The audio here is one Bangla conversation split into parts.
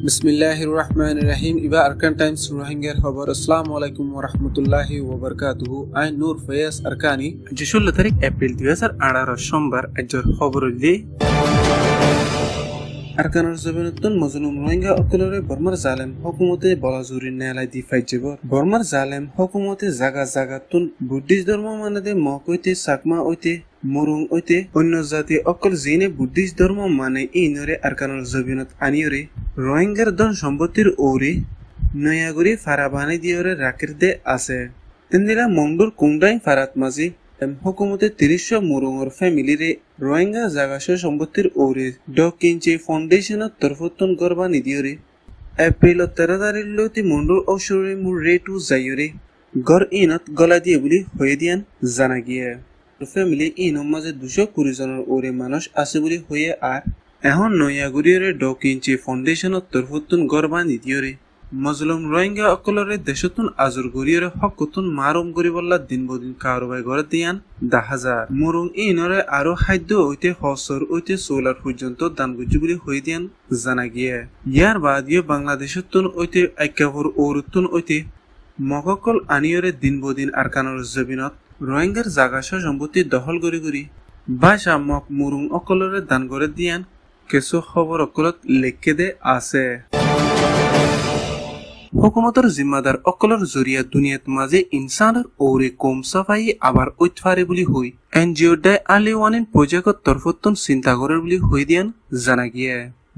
বিসমিল্লাহির রহমানির রহিম ইবা আরকান টাইমস রোহিঙ্গার খবর আসসালামু আলাইকুম ওয়া রাহমাতুল্লাহি ওয়া বারাকাতুহু আই নূর ফয়াজ আরকানি আজ ষোলো তারিখ এপ্রিল দুই হাজার আঠারো সোমবার আজর খবর দিয়ে জমিনতুন মজলুম রোহিঙ্গা অকলরে বর্মার জালেম হকুমতে বলাজুরি নেলাই দি ফাইজেব বর্মার জালেম হকুমতে জাগা জাগাতুন বুদ্ধিস্ট ধর্ম মানে মক হইতে সাকমা হইতে মুরুং হইতে অন্য জাতি অকল জিনে বুদ্ধিস্ট ধর্ম মানে ইনরে আরকানের জমিনত আনিয়রে রোহিঙ্গার ধন সম্পত্তির ওরে নয়াগুড়ি ফারাবানি দিয়রে রাখির দে আছে। ইন্দিরা মংডুর কুংডাই ফারাত মাঝি হকুমতে তিরিশ মুরুঙর ফ্যামিলিরে রোহিঙ্গা জাগাস সম্পত্তির ওরে ড কিঞ্চি ফাউন্ডেশনের তরফতন গর্বা নিদিয়রে। এপ্রিল তেরো তারিখ লইতে মন্ডুর অসরে মূর রেটু যাইয়রে গড় ইনত গলা দিয়ে বুলি হয়ে দিয়ান জানা গিয়ে। ফ্যামিলি ইনৰ মাঝে দুশো কুড়ি জনের ওরে মানুষ আছে বুলি হয়ে আর এখন নয়াগুড়িয়রে ড কিঞ্চি ফাউন্ডেশনের তরফতন গর্বা নিদিয়রে মজলুম রোহিঙ্গা অকলরে দেশতুন আজর গরিয়রে হকুতুন মারুম গরিবল্লা দিন বদিন কারবাই গড়ে দিয়ান দা হাজার মুরুং ইনরে আরও খাদ্য ঐতে হসর ঐতে সোলার পর্যন্ত দান গুজি বুলি হয়ে দিয়ান জানা গিয়ে। ইয়ার বাদ ইয়ে বাংলাদেশতুন ঐতে একেভর ওরতুন ঐতে মককল আনিয়রে দিন বদিন আরকানোর জবিনত রোহিঙ্গার জাগা সম্পত্তি দখল করি করি বাসা মক মুরুং অকলরে দান করে দিয়ান কিছু খবর অকলত লেখকে দে আছে। হুকুমতৰ জিম্মাদাৰ অকলৰ জৰিয়া দুনিয়াত মাজে ইনচানৰ ওৰে কম চাফাই আবাৰ ঐতফাৰে বুলি হৈ এন জি অ'ৰ দায় আলি ওৱান প্ৰজেক্টৰ তৰফতন চিন্তা কৰে বুলি হৈ দিয়ান জানা গিয়ে।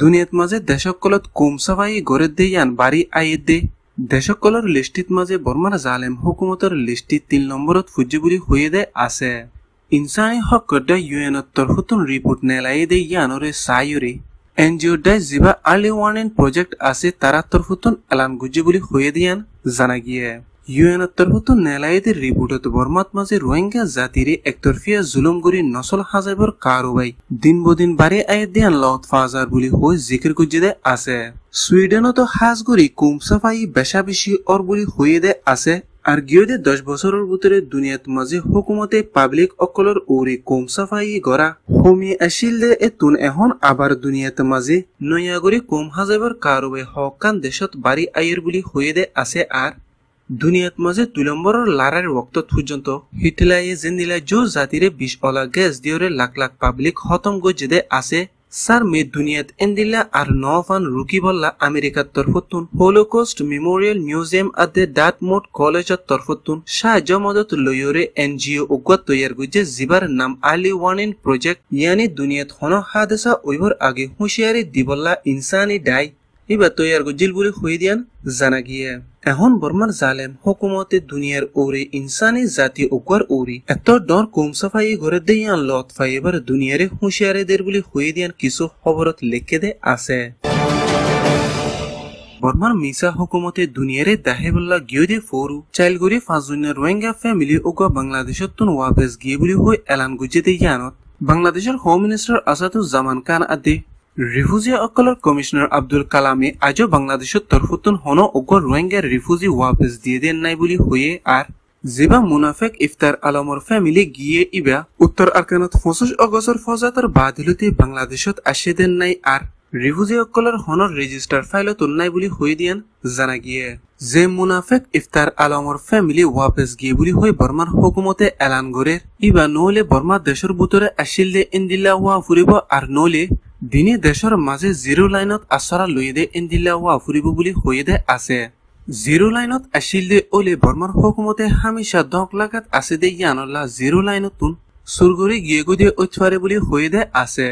দুনিয়াত মাজে দেশসকলত কম চাফাই গড়ে দে ইয়ান বাৰী আয়ে দে। দেশসকলৰ লিষ্টিত মাজে বৰ্মাৰ জালেম হুকুমতৰ লিষ্টিত তিন নম্বৰত ফুজি বুলি হৈয়ে দে আছে। ইনচানী হকৰ দায় ইউ এনৰ তৰফতন ৰিপৰ্ট নেলায়ে দে ইয়ানৰে চায়ৰে। এনজিওর দায় জিবা আর্লি ওয়ার্নিং প্রজেক্ট আছে, তারা তরফতুন এলান গুজি বুলি হয়ে দিয়ান জানা গিয়ে। ইউএনের তরফতুন নেলায়েদের রিপোর্টত বর্মাত মাঝে রোহিঙ্গা জাতিরে একতরফিয়া জুলুম করি নসল হাজাইবর কারবাই দিন বদিন বারে আয়ে দিয়ান লত ফাজার বুলি হয়ে জিকির গুজি দে আছে। সুইডেনতো হাজ করি কুম সাফাই বেশা বেশি অর বুলি হয়ে দে আছে আর গিয়ে দশ বছরের ভিতরে দুনিয়াত মাঝে হুকুমতে পাবলিক অকলর ওরে কম সাফাই গড়া হোমি আসিল দে এতুন এখন আবার দুনিয়াত মাঝে নয়াগরি কম হাজাবার কারবে হকান দেশত বাড়ি আয়ের বুলি হয়ে দে আছে আর দুনিয়াত মাঝে দুই নম্বরের লারার রক্ত পর্যন্ত হিটলাইয়ে জেন্দিলা জো জাতিরে বিষ অলা গ্যাস দিয়রে লাখ লাখ পাবলিক খতম গজে আছে। সার মে দুনিয়াত এন্দিল্লা আর নফান রুকি বল্লা আমেরিকার তরফতুন, হোলোকোস্ট মেমোরিয়াল মিউজিয়াম আদে ডাট মোট কলেজের তরফতুন, সাহায্য মদত লয়রে এনজিও উগ্র তৈয়ার গুজে জিবার নাম আলি ওয়ানিন প্রজেক্ট, ইয়ানি দুনিয়াত হন হাদেসা ওইবর আগে হুঁশিয়ারি দিবল্লা ইনসানি ডাই এবার তৈয়ার গুজিল বলে হয়ে দিয়ান জানা গিয়ে। এখন বর্মার জালেম হুকুমতে দুনিয়ার ওরে ইনসানি জাতি উগ্র ওরে এত ডর কম সাফাই ঘরে দেয়ান লত ফাই এবার দুনিয়ারে হুঁশিয়ারে দের বলে হয়ে দিয়ান কিছু খবরত লেখে দে আছে। বর্মার মিসা হুকুমতে দুনিয়ারে দাহেবল্লা গিয়ে দে ফোরু চাইলগুড়ি ফাঁসজন্য রোহিঙ্গা ফ্যামিলি ওগা বাংলাদেশত তুন ওয়াবেস গিয়ে বলে হয়ে এলান গুজে দে ইয়ানত। বাংলাদেশের হোম মিনিস্টার আসাদুজ্জামান খান আদি। রিফুজি অকলৰ কমিশনাৰ আব্দুল কালামে আজও বাংলাদেশত তরফতুন হন অগর রোহিঙ্গার রিফুজি ওয়াপস দিয়ে দেন নাই বুলি হয়ে আর যেবা মুনাফেক ইফতার আলমৰ ফ্যামিলি গিয়ে ইবা উত্তর আরকানত পঁচিশ অগস্টর ফজাতৰ বাদিলতে বাংলাদেশত আসে দেন নাই আর রিফুজি অকলৰ হনৰ রেজিস্টার ফাইলত নাই বুলি হয়ে দিয়ান জানা গিয়ে। যে মুনাফেক ইফতার আলমৰ ফ্যামিলি ওয়াপস গিয়ে বুলি হয়ে বর্মার হুকুমতে এলান করে ইবা নহলে বর্মার দেশের আসিল দে, ইন্দিল্লা ওয়া ফুরিব আর নহলে দিনে দেশৰ মাজে জিৰ' লাইনত আচৰা লৈ দে এন্দিলা হোৱা ফুৰিব বুলি হৈয়ে দে আছে। জিৰ' লাইনত আছিল দে অলে বৰ্মাৰ হুকুমতে হামেশা দক লাগাত আছে দে ইয়ানল্লা জিৰ' লাইনতোন চুৰগুৰি গিয়ে গৈ উঠবাৰে বুলি হৈয়ে দে আছে।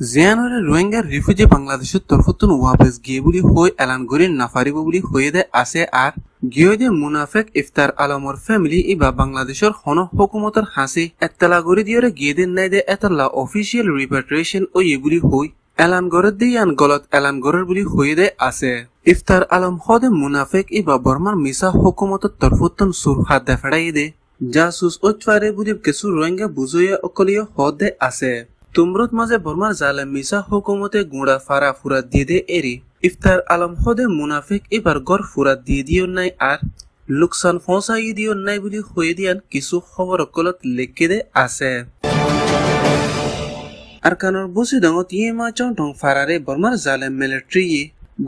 জিয়ানৰে ৰোহিংগাৰ ৰিফিউজি বাংলাদেশৰ তৰফতোন ৱাপেছ গিয়ে বুলি হৈ এলান কৰি নাফাৰিব বুলি হৈয়ে দে আছে আৰ গিয়ে মুনাফেক ইফতার আলমৰ ফ্যামিলি ইবা বাংলাদেশৰ হন হুকুমতৰ হাসি এত্তালা কৰি দিয়ৰে গিয়ে দিন নাই দে এতাল্লা অফিচিয়েল রিপাট্রিয়েশন ও বুলি হৈ এলান গড়ত দিয়ে আন গলত এলান গড়ের বুলি হয়ে দে আছে। ইফতার আলম হদে মুনাফেক ইবা বর্মার মিসা হুকুমতের তরফতন সুর হাত দেফাড়াই দে। জাসুস ওচফারে বুলি কিছু রোহিঙ্গা বুঝইয়া অকলীয় হদে আছে। তুমরত মাঝে বর্মার জালে মিসা হুকুমতে গুঁড়া ফারা ফুরা দিয়ে দে এরি ইফতার আলম হদে মুনাফিক এবার গড় ফুরা দিয়ে দিও নাই আর লোকসান ফসাই দিও নাই বুলি হয়ে দিয়ান কিছু খবর অকলত লেখে দে আছে। আরকানোর বসি দঙত ইয়ে মা চং ফারারে বর্মার জালে মিলিটারি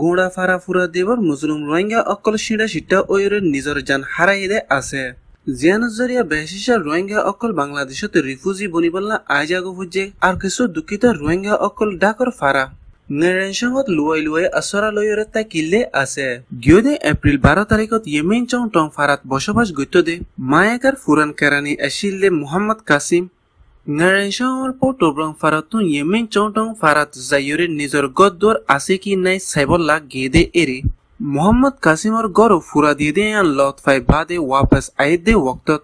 গোড়া ফারা ফুরা দেবর মুসলিম রোহিঙ্গা অকল সিঁড়া সিটা ওয়রে নিজর জান হারাই দে আছে। জিয়ানত জরিয়া বেশিসা রোহিঙ্গা অকল বাংলাদেশত রিফুজি বনিবল্লা আইজাগো ফুজে আর কিছু দুঃখিত রোহিঙ্গা অকল ডাকর ফারা। নেৰেঞ্চঙত লুৱাই লুৱাই আচৰালয়ৰে তাই কিল্লে আছে। গিয়দে এপ্ৰিল বাৰ তাৰিখত য়েমেন চং টং ফাৰাত বসবাস গত্য দে মায়েকাৰ ফুৰান কেৰাণী আছিল মোহাম্মদ কাছিম নেৰেঞ্চঙৰ পটব্ৰং ফাৰাতো য়েমেন চং টং ফাৰাত জাইয়ৰে নিজৰ গদ্দৰ আছে কি নাই চাইবল্লা গেদে এৰি মোহাম্মদ কাছিমৰ গড় ফুৰা দিয়ে দে আন লত ফাই বাদে ৱাপাছ আই দে ৱক্তত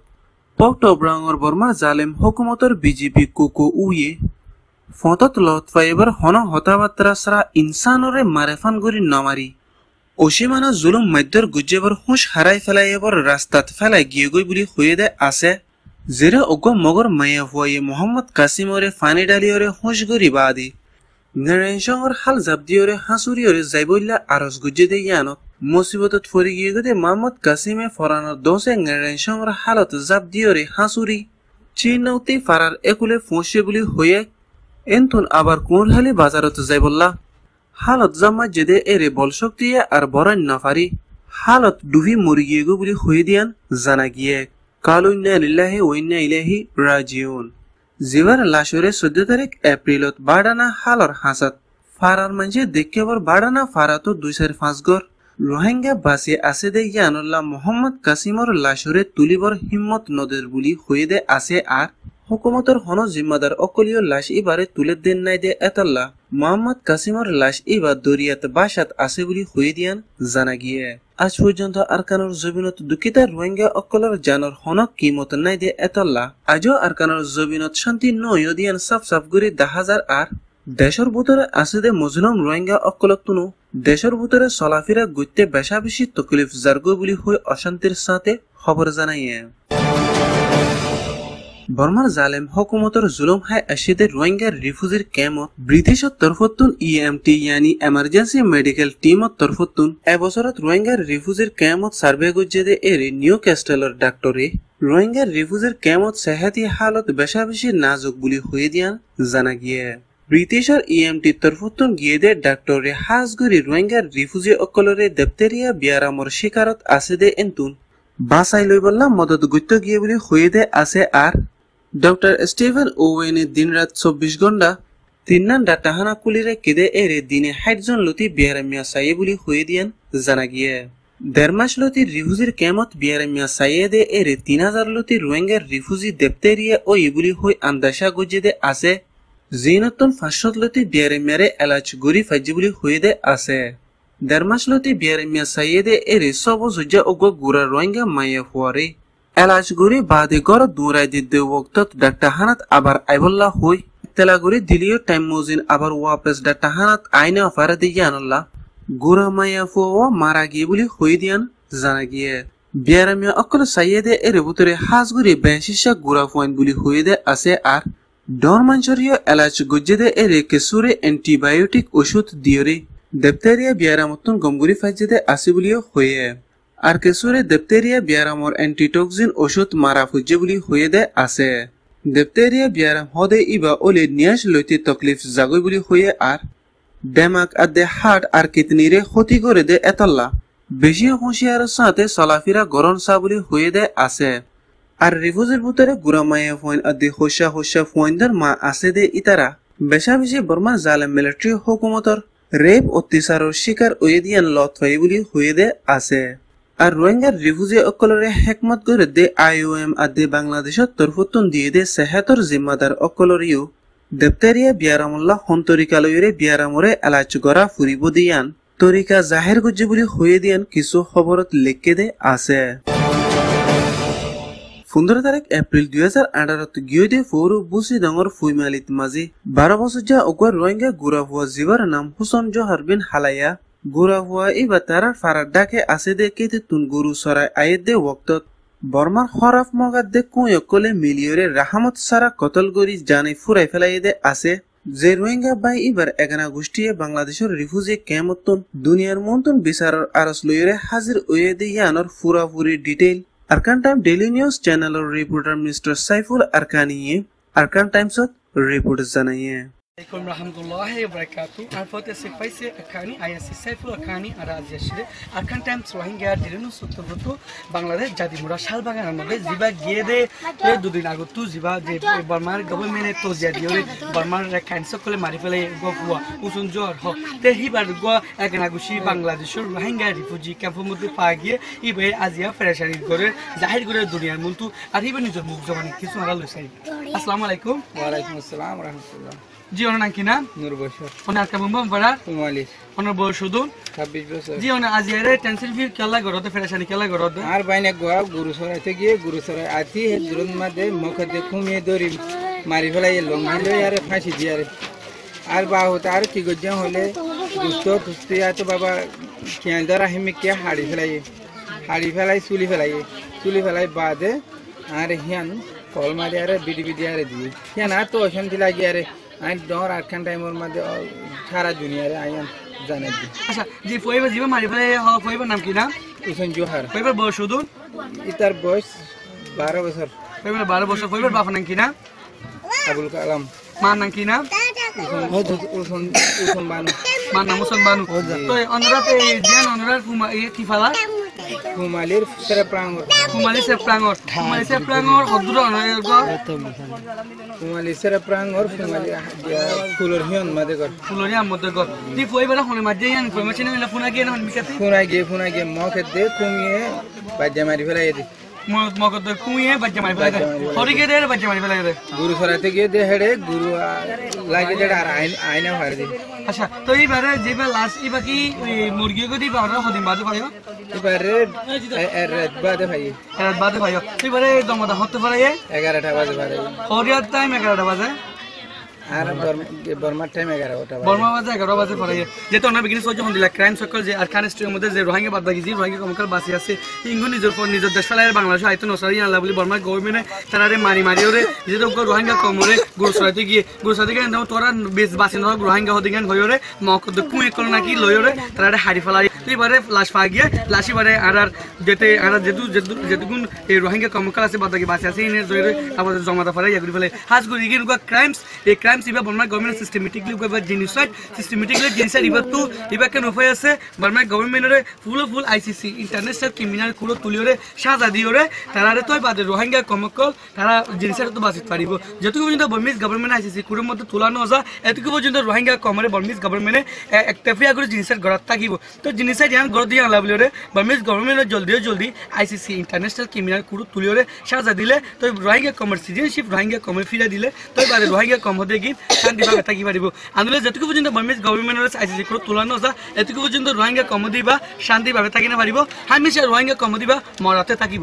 পটব্ৰাঙৰ বৰ্মা জালেম হুকুমতৰ বিজেপি কুকু উয়ে ফতত লতফাইবার হন হতাবাত্রা সারা ইনসানরে মারেফান গরি নমারি। অসীমানা জুলুম মধ্যর গুজেবর হুঁশ হারাই ফেলাই এবার রাস্তাত ফেলাই গিয়ে গই বুলি হয়ে দে আছে। জেরে অগ মগর মায়া হুয়াই মোহাম্মদ কাসিমরে ফানি ডালিয়রে হুঁশ গরি বাদি। নেরেঞ্চঙর হাল জাপ জাবদিয়রে হাঁচুরিয়রে যাইবইল্লা আরস গুজে দে ইয়ানত মুসিবতত ফরি গিয়ে গদে মোহাম্মদ কাসিমে ফরানোর দোষে নেরেঞ্চঙর হালত জাবদিয়রে হাঁচুরি চিনৌতি ফারার একুলে ফুঁসে বুলি হয়ে এনতুন আবার কোন হালি বাজারত যাই বললা হালত জামা জেদে এরে বল শক্তি আর বরান না পারি হালত ডুবি মরি গিয়ে গো বলি হয়ে দিয়ান জানা গিয়ে কালুন্যা লিল্লাহি ওইন্যা ইলাহি রাজিউন জিবার লাশরে চৈধ্য তারিখ এপ্রিলত বাড়ানা হালর হাসাত ফারার মাঝে দেখেবর বাড়ানা ফারাতো দুই চার পাঁচ গড়। রোহিঙ্গা বাসে আছে দে ইয়ানুল্লাহ মোহাম্মদ কাসিমর লাশরে তুলিবর হিম্মত নদের বুলি হয়ে দে আছে আর হুকুমতর হন জিম্মাদার অকলীয় লাশ এবারে তুলে দেন নাই দে এতাল্লা মোহাম্মদ কাসিমর লাশ এবার দরিয়াত বাসাত আছে বুলি হয়ে দিয়ান জানা গিয়ে। আজ পর্যন্ত আরকানোর জমিনত দুঃখিতা রোহিঙ্গা অকলর জানর হনক কিমত নাই দে এতাল্লা আজও আরকানোর জমিনত শান্তি নয় দিয়ান সাফ সাফ করে দাহাজার আর। দেশের ভিতরে আছে দে মজলুম রোহিঙ্গা অকলক তুনু দেশের ভিতরে চলাফেরা গত্যে বেশা বেশি তকলিফ জার্গো বুলি হয়ে অশান্তির সাথে খবর জানাইয়ে। বর্মার জালেম হকুমতর জুলুম হাই আশিদে রোহিঙ্গার রিফিউজির ক্যাম্পত ব্রিটিশর তরফতুন ইএমটি ইয়ানি এমার্জেন্সি মেডিকেল টিমত তরফতুন। এবছৰত রোহিঙ্গার রিফিউজির ক্যাম্পত সার্ভে গজ্জেদে এরি নিউ ক্যাস্টেলর ডাক্তরে রোহিঙ্গার রিফিউজির ক্যাম্পত সেহাতি হালত বেশা বেশি নাজুক বুলি হয়ে দিয়ান জানা গিয়ে। ব্রিটিশৰ ইএমটি তরফতুন গিয়ে দে ডাক্তরে হাজগুৰি রোহিঙ্গার রিফিউজি অকলরে দেপ্তেরিয়া বিয়ারামর শিকারত আছে দে এন্তুন। বাসাই বললাম মদত গুত্ত গিয়ে বুলি হয়ে দে আছে আর ডক্টর স্টিভেন ওয়েনে দিনরাত চব্বিশ ঘণ্টা তিন্নান ডাটাহানা কুলিরে কেদে এরে দিনে ষাটজন লতি বিয়ারামিয়া সাইয়ে বুলি হয়ে দিয়ান জানা গিয়ে। দেড় মাস লতি রিফুজির কেমত বিয়ারামিয়া সাইয়ে দে এরে তিন হাজার লতি রোহিঙ্গার রিফুজি দেবতেরিয়া ও ইবুলি হই আন্দাসা গজে দে আছে। জিনতন ফাঁসত লতি বিয়ারামিয়ারে এলাচ গরি ফাইজি বুলি হয়ে দে আছে। দেড় মাস লতি বিয়ারামিয়া সাইয়ে দে এরে সব জুজা ওগো গুড়া রোহিঙ্গা মাইয়া হুয়ারে। এলাচগুড়ি বাদে গড় দূরাই দিতে ওক্তত ডাক্তার হানাত। আবার আইবল্লা হই। তেলাগুড়ি দিলিও টাইম মুজিন। আবার ওয়াপেস ডাক্তার হানাত আইনে অফারে দিয়ে আনল্লা গুড়া মাইয়া ফুয়া মারা গিয়ে বলি হই দিয়ান জানা গিয়ে। বিয়ারামিয়া অকল সাইয়েদে এর ভিতরে হাজগুড়ি বেশিসা গুড়া ফুয়াইন বলি হয়ে দে আছে আর ডর মাঞ্চরীয় এলাচ গুজ্জেদে এর কেসুরে অ্যান্টিবায়োটিক ওষুধ দিয়রে দেবতারিয়া বিয়ারামতন গমগুড়ি ফাইজেদে আছে বলিও হয়ে আর কেসুরে দেবতেরিয়া বিয়ারামর অ্যান্টিটক্সিন ওষুধ মারা ফুজে বুলি হয়ে দে আছে। দেবতেরিয়া বিয়ারাম হদে ইবা ওলে নিয়াস লইতে তকলিফ জাগই বুলি হয়ে আর ডেমাক আর দে হার্ট আর কিতনিরে ক্ষতি করে দে এতল্লা। বেশি হুঁশিয়ার সাথে চলাফেরা গরম চা বুলি হয়ে দে আছে। আর রিফুজের ভিতরে গুড়ামায়া ফোন আদি হোসা হোসা ফোনদার মা আছে দে ইতারা বেশা বেশি বর্মার জালেম মিলিটারি হুকুমতর রেপ অত্যাচারের শিকার ওয়ে দিয়ান লত হয়ে বুলি হয়ে দে আছে। আর রোহিঙ্গার রিফুজি অকলরে হেকমত করে দে আইওএম আদে বাংলাদেশত তরফতুন দিয়ে দে সেহাতর জিম্মাদার অকলরিও। দেবতারিয়া বিয়ারামুল্লাহ হন্তরিকালয়রে বিয়ারামরে এলাচ গড়া ফুরিব দিয়ান। তরিকা জাহের গুজ্জি বুলি হয়ে দিয়ান কিছু খবরত লেখকে দে আছে। পোন্ধৰ তাৰিখ এপ্ৰিল দুহেজাৰ আঠাৰত গিয়দে ফৌৰু বুচি ডাঙৰ ফুইমালিত মাজে বাৰ বছৰ যা অগুৱা ৰোহিংগা গুৰা হোৱা জীৱাৰ নাম হুসন জহৰ বিন হালায়া গুৰা হোৱা এইবাৰ তাৰাৰ ফাৰাৰ ডাকে আছে দে কেতে তুন গৰু চৰাই, আয়ে দে ওক্তত। বর্মার হরাফ মগাত দে কুঁয় কলে মিলিয়রে রাহামত সারা কতল গরি জানে ফুরাই ফেলাই দে আছে। যে রোহিঙ্গা বাই এবার এগানা গোষ্ঠীয়ে বাংলাদেশের রিফিউজি কেমতন দুনিয়ার মন্তন বিচারর আরস লইরে হাজির ওয়ে দে ইয়ানর ফুরাফুরি detail. Arakan time daily news চ্যানেলের রিপোর্টার মিস্টার সাইফুল আরকানিয়ে আরকান টাইমসত রিপোর্ট জানাইয়ে। عليكم ورحمة الله وبركاته أرفض سيفايسي أكاني আইএসি সাইফুল আকানি আর আজিয়াশিরে আরকান টাইমস রোহিঙ্গা দিলেন সত্যব্রত বাংলাদেশ জাতিমুরা শালবাগানের মধ্যে জিবা গিয়ে দে এ দুদিন আগত জিবা যে বর্মার গভর্নমেন্টে তো জিয়া দিয়ে বর্মার ক্যান্সার করে মারি ফেলে গুয়া উসুন জ্বর হ তে হিবার গুয়া একনাগুশি বাংলাদেশের রোহিঙ্গা রিফিউজি ক্যাম্পের মধ্যে পাওয়া গিয়ে ইবে আজিয়া ফেরেশানি করে জাহির করে দুনিয়ার মন্তু আর হিবে নিজের মুখ জমানি কিছু হারা লইসাই আসসালামু আলাইকুম ওয়ালাইকুম আসসালাম রহমতুল্লাহ জি ওনার নাম কি না? নূর বছর ওনার কেমন বাড়ার চুয়াল্লিশ। ওনার বয়স শুধু? ছাব্বিশ বছর। জি ওনার আজি এর টেনশন ফির কেলা গরতে ফেরেশানি কেলা গরতে আর বাইনে গোয়া গুরু সরাইতে গিয়ে গুরু সরাই আতি হে জুরুন মাঝে মুখে দিয়ে ঘুমিয়ে দৌড়ি মারি ফেলাই লঙ্গিলে আরে ফাঁসি দিয়ে আরে। আর বা হতে আর কি গজ্জা হলে দুষ্ট কুস্তি তো বাবা খেয়াল ধরা হিমি কে হাড়ি ফেলাই হাড়ি ফেলাই চুলি ফেলাই চুলি ফেলাই বাদে আর হিয়ান কল মারি আরে বিডি বিডি আরে দিয়ে। হিয়ান আর তো অশান্তি লাগে আরে। আই ডর আটখান টাইমের মধ্যে সারা দুনিয়ারে আইয়ান জানাই দিই। আচ্ছা জি ফইবা জিবা মারি ফেলে ফইবার নাম কি না? উসন জোহার। ফইবার বয়স শুধু? ইতার বয়স বারো বছর। ফইবার বারো বছর ফইবার বাপ নাম কি না? আবুল কালাম। মার নাম কি না? উসন বানু। মার নাম মুসলমান বানু। তো অনুরাত জিয়ান অনুরাত কি ফালা? কুমালীর ফুসরে প্রাঙ্গর কুমালী সে প্রাঙ্গর কুমালী সে প্রাঙ্গর অদুর কুমালী সে প্রাঙ্গর কুমালী ফুলর হিয়ন মাদে কর ফুলর হিয়ন মাদে কর তুই কই বেলা হনে মাদে হিয়ন কই মাছিনে ফুনা গিয়ে না মিকাতে ফুনা গিয়ে ফুনা গিয়ে মখেতে কুমিয়ে বাজ্যা মারি ফেলাই দিই মগদ কুইয়ে বাচ্চা মারি ফেলে হরি গে দে বাচ্চা মারি ফেলে দে। গুরু সরাইতে গিয়ে দে হেডে গুরু লাগে দে আর আইন আইনা দি। আচ্ছা তো এইবারে যেবার লাস্ট এবার কি মুরগি গদি বারো হদিন বাদে পাইও এবারে এর বাদে ভাই। এরাত বাদে পাইও এবারে দমদা হতে পারে এগারোটা বাজে পারে হরিয়ার টাইম এগারোটা বাজে। আর বর্মার টাইম বর্মা বাজে এগারো বাজে পরে যেহেতু আমরা বিগিনি সহ্য হন দিলা ক্রাইম সকল যে আর খান স্ট্রির মধ্যে যে রোহিঙ্গা বাদ বাকি যে রোহিঙ্গা কমকাল বাসি আছে ইঙ্গু নিজের পর নিজের দেশ ফেলায় বাংলাদেশ আইতো নসারি আল্লাহ বলি বর্মা গভর্নমেন্টে তারারে মারি মারি ওরে যেহেতু রোহিঙ্গা কমরে গুরু গিয়ে গুরু সরাইতে গিয়ে তোরা বেশ বাসি নহ রোহিঙ্গা হতে গিয়ে হয়ে ওরে মক কুয়ে করে নাকি লই ওরে হারি ফেলাই। তো এবারে লাশ পা গিয়ে লাশ এবারে আর আর যেতে আর আর যেটু যেটু এই রোহিঙ্গা কমকাল আছে বাদ বাকি বাসি আছে জয়ের আবার জমাতা ফেলাই এগুলি ফেলে। হাজ গিয়ে ক্রাইমস এই ক্রাইমস ইবা বর্মা গভর্নমেন্ট সিস্টেমেটিকলি এবার জেনিসাইড সিস্টেমেটিকলি জেনিসাইড এবার তো এবার কেন উপায় আছে বর্মা গভর্নমেন্টের full full ICC international criminal কুলো তুলিওরে সাজা দিওরে তারারে তো বাদে রোহিঙ্গা কমকল, তারা জিনিসের তো বাঁচিত পারিব। যতটুকু পর্যন্ত বর্মিজ গভর্নমেন্ট আইসিসি কুড়োর মধ্যে তোলানো যা এতটুকু পর্যন্ত রোহিঙ্গা কমরে বর্মিজ গভর্নমেন্টে একটা ফিয়া করে জিনিসের ঘরত থাকিব। তো জিনিসের ইয়ান ঘর দিয়ে আনলা বলিওরে বর্মিজ গভর্নমেন্টের জলদিও জলদি আইসিসি ইন্টারন্যাশনাল ক্রিমিনাল কুড়ো তুলিওরে সাজা দিলে, তো রোহিঙ্গা কমর সিটিজেনশিপ রোহিঙ্গা কমে ফিরে দিলে, তো বাদে রোহিঙ্গা কম হতে গিয়ে শান্তিভাবে থাকি পারিব আন্দোলন যেটুকু পর্যন্ত বর্মিজ গভর্নমেন্টের আইসিসি কুড়ো তুলনা যা এটুকু পর্যন্ত রোহিঙ্গা কম দিবা শান্তিভাবে থাকি না পারিব হামেশা রোহিঙ্গা কমদি বা মরাতে থাকিব।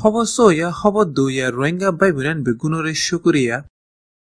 খবর সইয়া খবর দুইয়া রোহিঙ্গা বাই বিরান বেগুনরে শুকুরিয়া